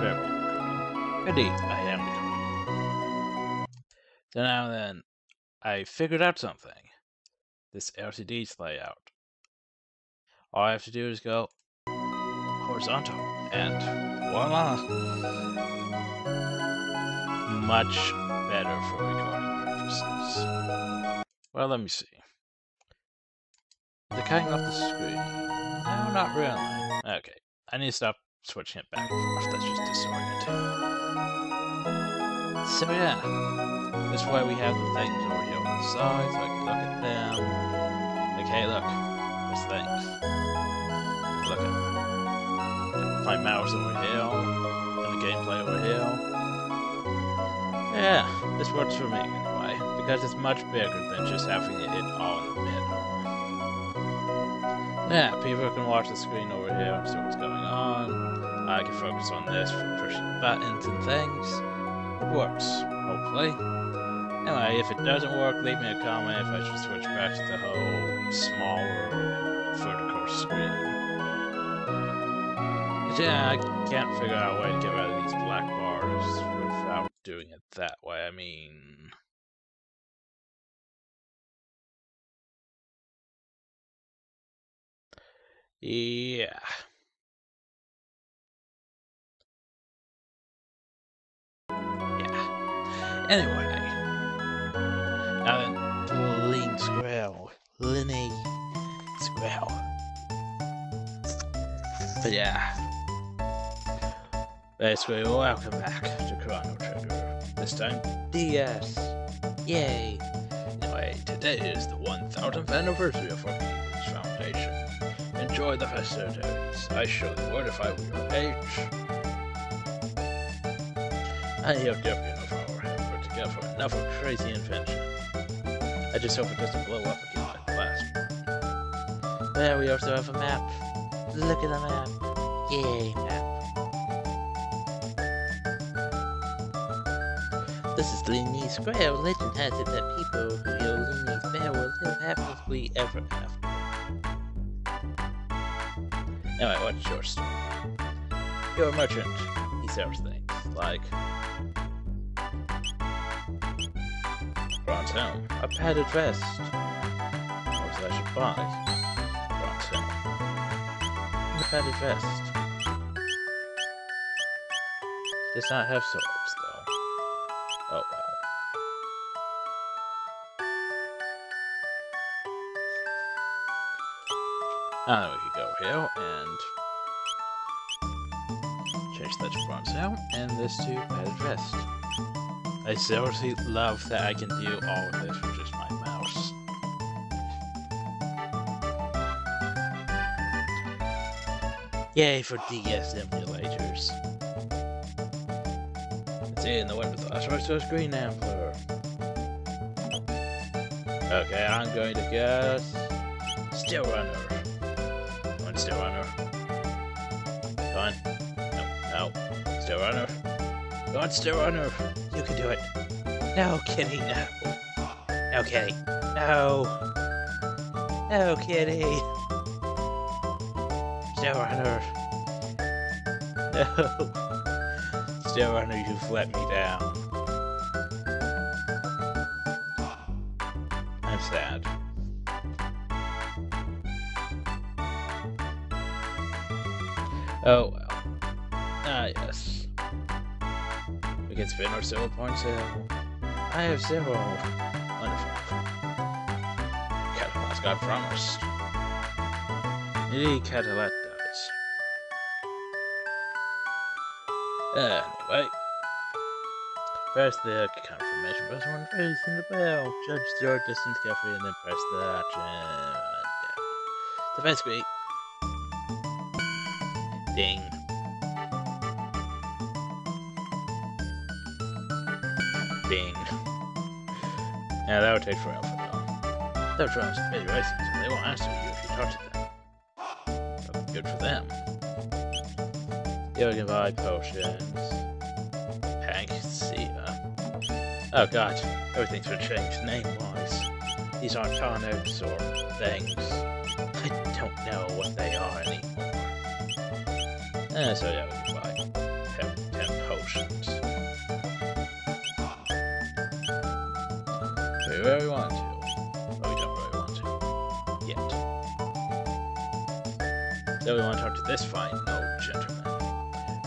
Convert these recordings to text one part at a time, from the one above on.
Very recording. Indeed, I am. So now then, I figured out something. This LCD's layout. All I have to do is go horizontal, and voila! Much better for recording purposes. Well, let me see. The cutting off the screen. No, not really. Okay, I need to stop switching it back and forth. That's just disorienting. So yeah, that's why we have the things over here on the side, so I can look at them. Okay, look, there's things. Look at. My mouse over here, and the gameplay over here. Yeah, this works for me anyway, because it's much bigger than just having it all in the middle. Yeah, people can watch the screen over here and see what's going on. I can focus on this for pushing buttons and things. It works, hopefully. Anyway, if it doesn't work, leave me a comment if I should switch back to the whole smaller vertical screen. But yeah, I can't figure out a way to get rid of these black bars without doing it that way. I mean... Yeah. Anyway. Now the Lean Squirrel. Linny Squirrel. But yeah. Basically, welcome back to Chrono Trigger. This time, DS. Yay! Anyway, today is the 1000th anniversary of our People's Foundation. Enjoy the festivities. I shall mortify your age. I have definitely enough our have enough of crazy invention. I just hope it doesn't blow up again like the last one. There we also have a map. Look at the map. Yay, map. This is Leene Square. Legend has it that people who know Leene Square will live happily ever after. Anyway, what's your story? You're a merchant. He sells things like helm, a padded vest. What I should buy? Bronze uh, helm, and a padded vest. Does not have swords though. Oh well. Ah, then we could go here and change that to bronze helm and this to padded vest. I seriously love that I can do all of this with just my mouse. Yay for DS emulators. Let's in the window the Astrostar Green Ambler. Okay, I'm going to guess Steel Runner. Come on, Steel Runner. Come on. No, no. Steel Runner. Come on, Steel Runner. You can do it. No, Kitty, no. No, Kitty. No. No, Kitty. Steel Runner. No. Steel Runner, you've let me down. I'm sad. Oh well. Ah, yes. We can spin our silver points here. I have zero. Wonderful. Catalan's got promised. Indeed, Catalan does. Anyway. Press the confirmation button when facing the bell. Judge your distance carefully and then press the action. The first great. Ding. Yeah, that would take forever though. They're trying to pay racing, so they won't answer you if you talk to them. But good for them. You can buy potions. Panacea. Oh god, everything's been changed name-wise. These aren't tonics or things. I don't know what they are anymore. Uh, so yeah, this fine old gentleman.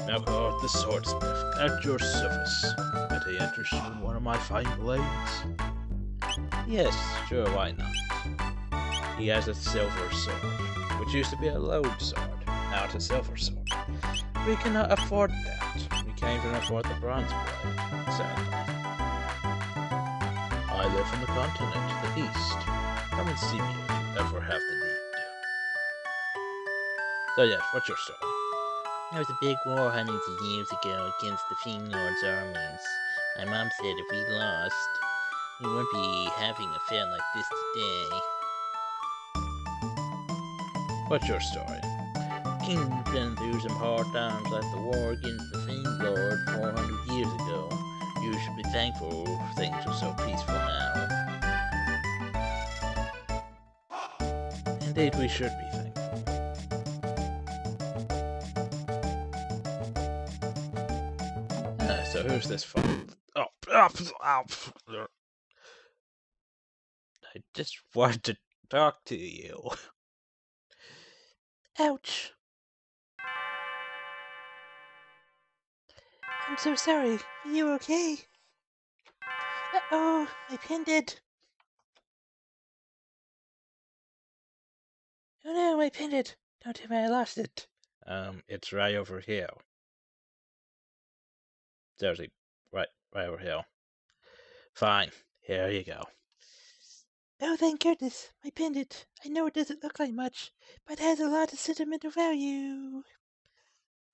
Melchior the swordsmith, at your service. I interest you in one of my fine blades? Yes, sure, why not? He has a silver sword, which used to be a Lode sword. Now it's a silver sword. We cannot afford that. We can't even afford the bronze blade, sadly. I live on the continent, the east. Come and see me if you ever have the need. So yes, what's your story? There was a big war hundreds of years ago against the Fiend Lord's armies. My mom said if we lost, we wouldn't be having a fair like this today. What's your story? King's been through some hard times like the war against the Fiend Lord 400 years ago. You should be thankful things are so peaceful now. Indeed, we should be who's this for? Oh, ah, ah, I just wanted to talk to you. Ouch. I'm so sorry. Are you okay? Uh-oh, my pendant. Oh no, my pendant. Don't tell me I lost it. Um, it's right over here. Seriously, right, right over here. Fine, here you go. Oh, thank goodness. My pendant. I know it doesn't look like much, but it has a lot of sentimental value.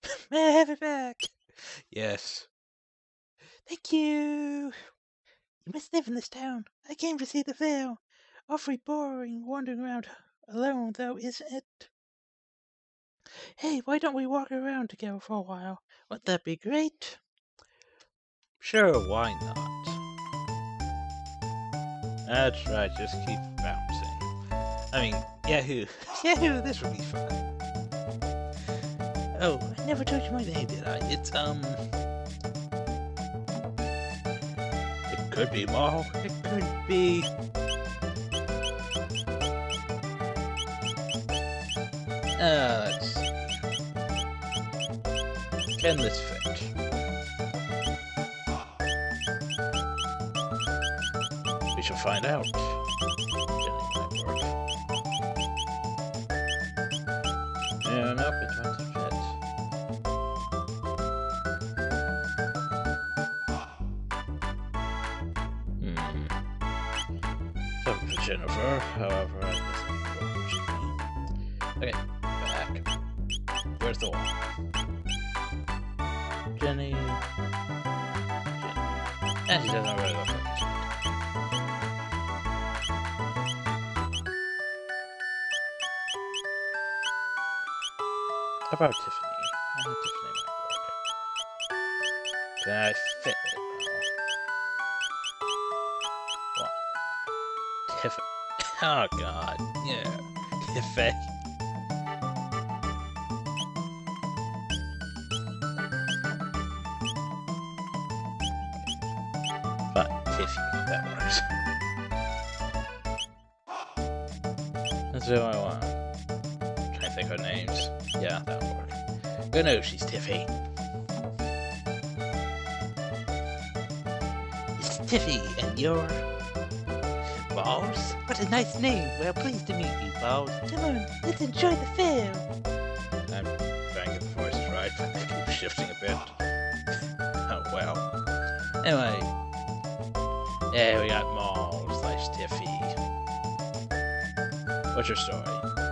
May I have it back? Yes. Thank you. You must live in this town. I came to see the fair. Awfully boring wandering around alone, though, isn't it? Hey, why don't we walk around together for a while? Wouldn't that be great? Sure, why not? That's right, just keep bouncing. I mean, Yahoo! Yahoo, this would be fun. Oh, I never told you my name, did I? It's, um... It could be Marle. It could be... Uh, let's. Can this fit? Shall find out. Jenny might work. Yeah, nope, it doesn't. Hmm. Something for Jennifer, however, I guess I'm going for Jenny. Okay, back. Where's the wall? Jenny. Jenny. And she doesn't really about Tiffany? Think Tiffany might work. Can I fit it? Oh. What? Tiffany. Oh god. Yeah. Tiffany. Fine. Tiffany. That works. That's what I want. Yeah, that'll work. News, she's Tiffy. It's Tiffy, and you're... Balls? What a nice name. Well, pleased to meet you, Balls. Come on, let's enjoy the fair. I'm trying to get the voices right, but they keep shifting a bit. oh well. Anyway. Yeah, we got Maul slash Tiffy. What's your story?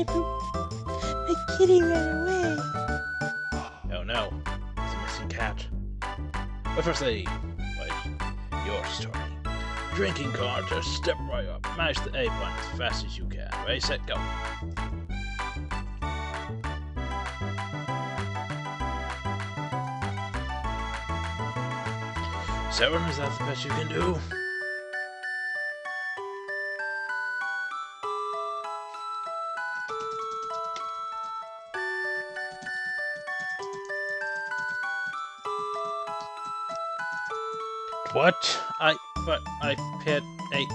Snipple. My kitty ran away. Oh no. It's a missing cat. But firstly, wait, your story. Drinking card, just step right up. Mash the A button as fast as you can. Ready, set, go. Seven, is that the best you can do? What? I but I hit a.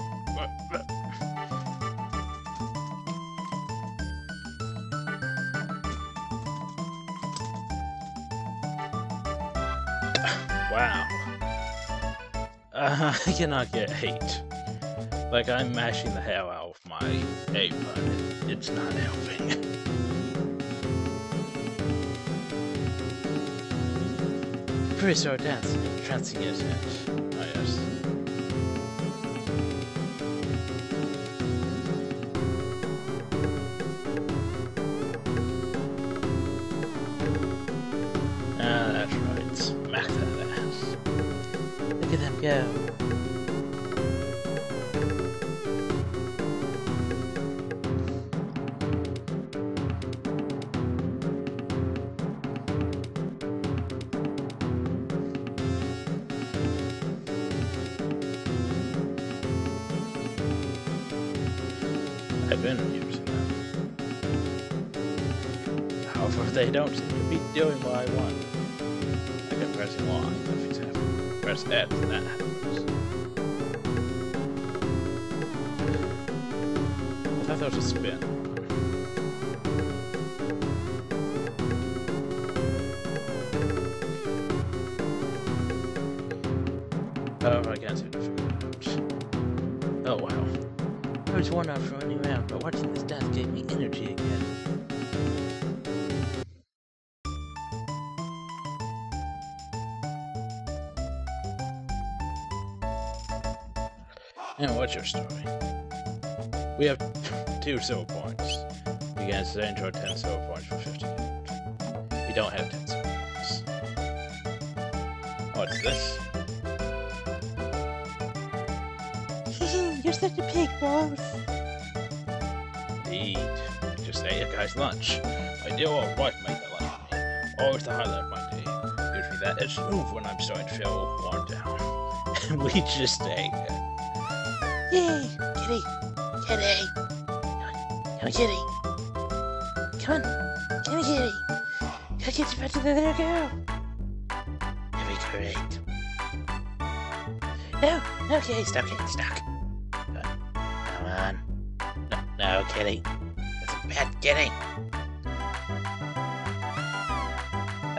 Wow. Uh, I cannot get eight. Like, I'm mashing the hell out of my eight button. It's not helping. Pretty sore dance. Trancing it? Oh, yes. Ah, that's right. Smack that ass. Look at them go. I've been using them. However, they don't seem to be doing what I want. Like I'm pressing Y, nothing's happening. Press X, and that happens. I thought that was a spin. However, I can't seem it. Oh wow. I out from running around, but watching this dance gave me energy again. And what's your story? We have two silver points. You guys enjoy 10 silver points for 50 gold. We don't have 10 silver points. What's this? You're such a pig, boss. Indeed. Just ate a guy's lunch. Dear old wife made that lunch. Always the highlight of my day. Gives me that edge move when I'm starting to feel worn down. We just ate. Yay! Kitty! Kitty! Come on, kitty! Come on! Come on, kitty! Gotta get you back to the girl! That'd be great. No! No, kitty! Stop, kitty! Stop! No, kitty. That's a bad kitty!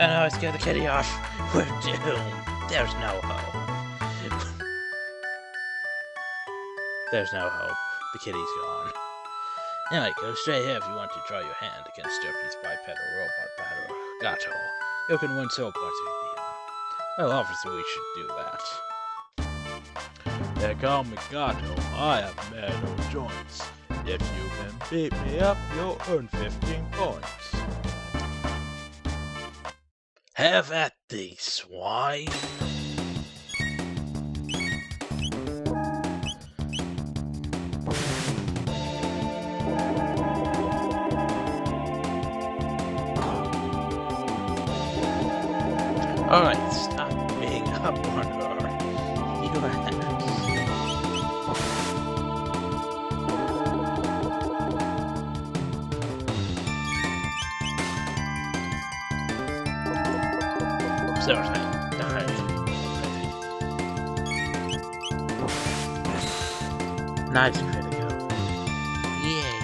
Oh no, I scared the kitty off. We're doomed. There's no hope. There's no hope. The kitty's gone. Anyway, go straight here if you want to try your hand against Jeffy's bipedal robot battle, Gato. You can win silver points if you. Well, obviously we should do that. They call me Gato. I have metal joints. If you can beat me up, you'll earn 15 points. Have at thee, swine! Alright, stop being up on Seriously, die. Nice critical. Yay!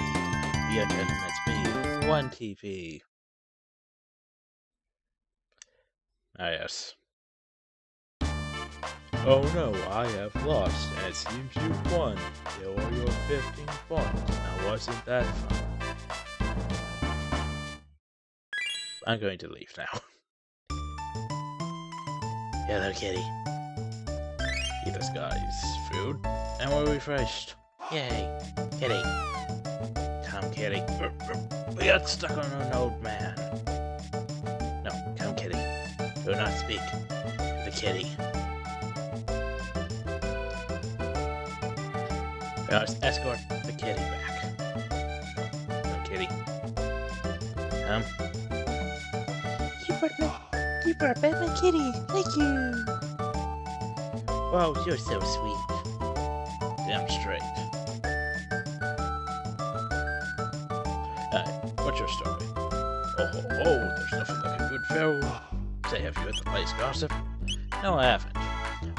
Turn, that's me. One TP. Ah, yes. Oh no, I have lost, it seems you've won. Here are your 15 points. Now, wasn't that fun? I'm going to leave now. Hello, kitty. Eat this guy's food, and we're refreshed. Yay! Kitty. Come, kitty. We got stuck on an old man. No, come, kitty. Do not speak to the kitty. Now, let's escort the kitty back. Come, kitty. Come. You brought my, you brought back my kitty. Thank you. Wow, you're so sweet. Damn straight. Uh, what's your story? Oh, oh, oh, there's nothing like a good farewell. Say, have you at the place, gossip? No, I haven't.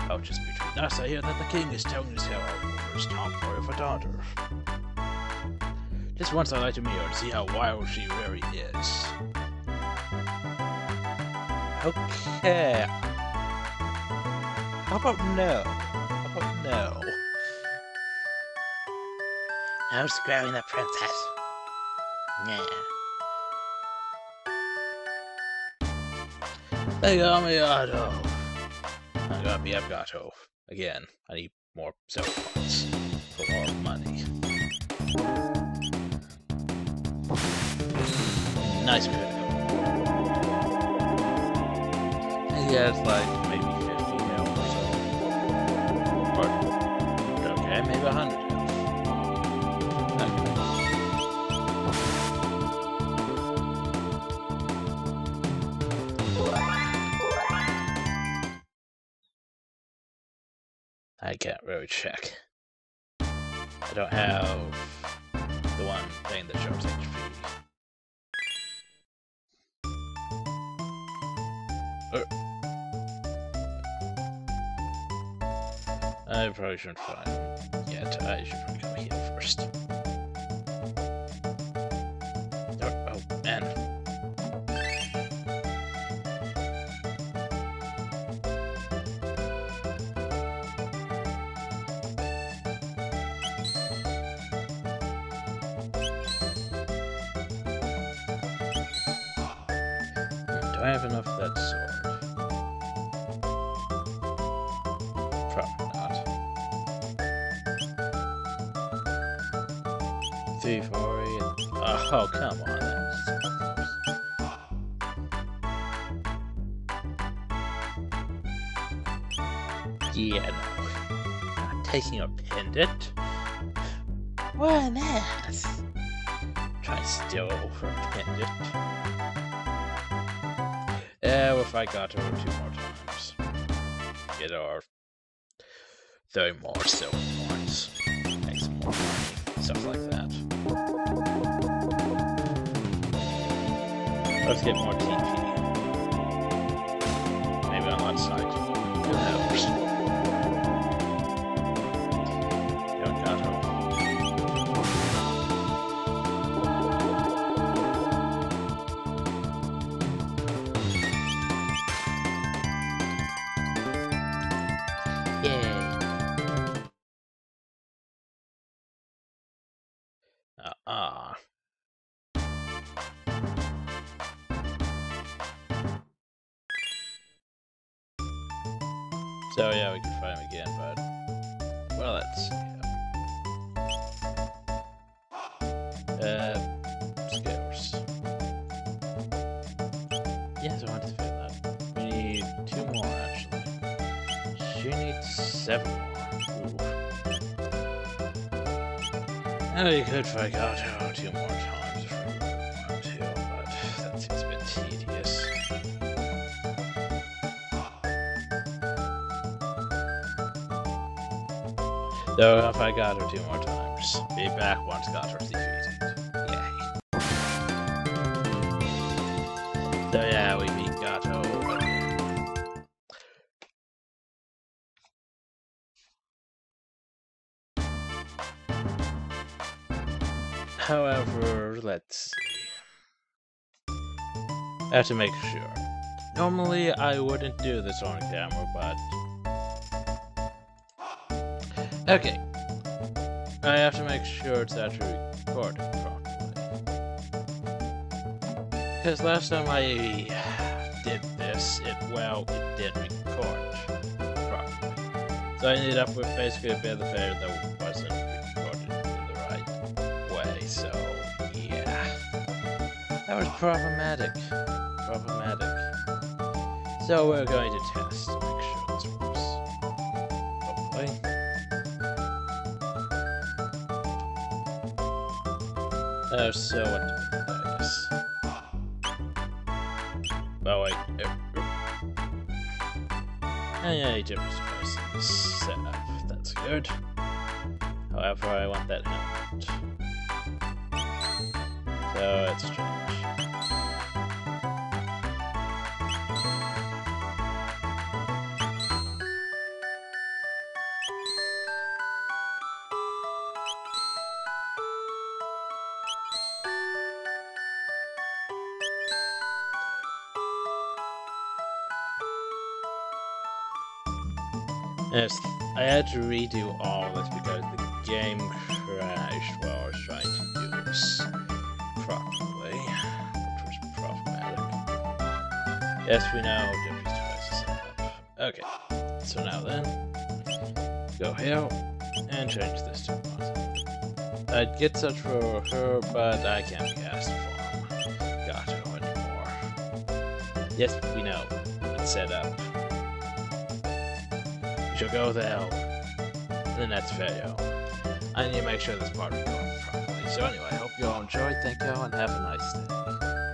Oh, just between us, I hear that the king is telling his herald over his tomboy of a daughter. Just once I'd like to meet her and see how wild she really is. Okay. How about no? How about no? No screwing the princess. Yeah. They got me Otto. I got me Gato. Again, I need more silver points for more money. Nice critical. Yeah, it's like maybe 50 health or so. Okay, maybe 100 health. Okay. I can't really check. I don't have probably shouldn't find yet. I should probably here first. Oh, oh man. Do I have enough of Oh, come on. Yeah, no. Not taking a pendant. What an ass. Try to steal uh, her pendant. Yeah, we'll fight Gato two more times. Get our 30 more silver points. Make some more money. Stuff like that. Let's get more TP. So yeah, we can fight him again, but well, let's see. Uh, scales. Yes, I wanted to that. We need two more actually. She needs seven. Ooh. Oh, you could fight Gato two more times Though if I got her two more times, be back once Gato's defeated. Yay. So yeah, we beat Gato. However, let's see. I have to make sure. Normally, I wouldn't do this on camera, but... Okay. I have to make sure it's actually recorded properly. Because last time I did this, it, well, it did record properly. So I ended up with basically a bit of the that wasn't recorded in the right way, so yeah. That was problematic. Problematic. So we're going to test Uh, so what? Oh wait. Yeah, different devices set up. That's good. However, I want that helmet. So strange. Yes, I had to redo all this because the game crashed while I was trying to do this properly, which was problematic. Yes, we know Jeffy's device is up. Okay, so now then, go here and change this to positive. I'd get such for her, but I can't be asked for Gato anymore. Yes, we know. It's set up. We shall go there in the next video. I need to make sure this part is going properly. So anyway, I hope you all enjoyed. Thank you all and have a nice day.